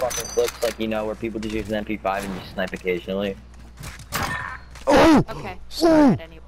fucking clips, like, you know, where people just use an MP5 and just snipe occasionally. Oh! Okay. Oh! Anyway.